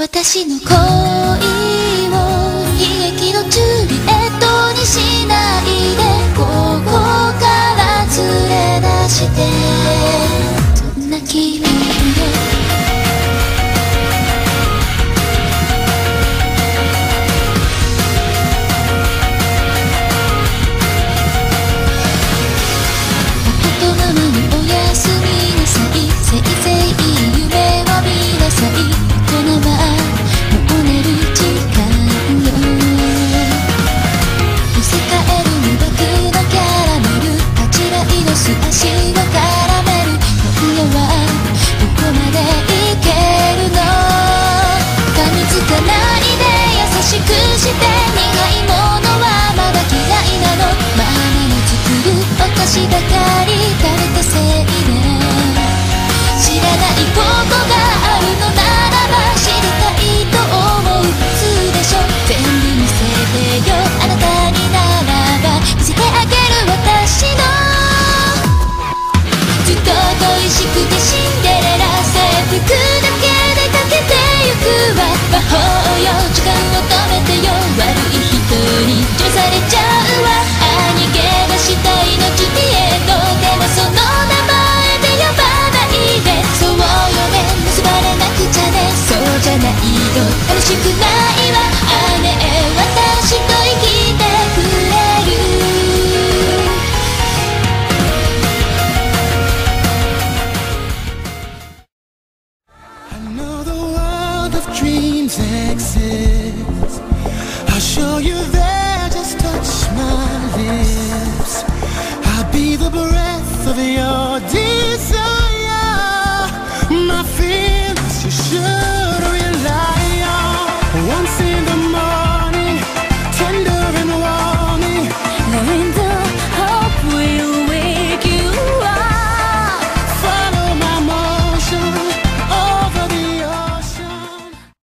私の恋を悲劇のチュリエットにしないでここから連れ出してそんな君へしくないわ姉私と生きてくれる I know the world of dreams exists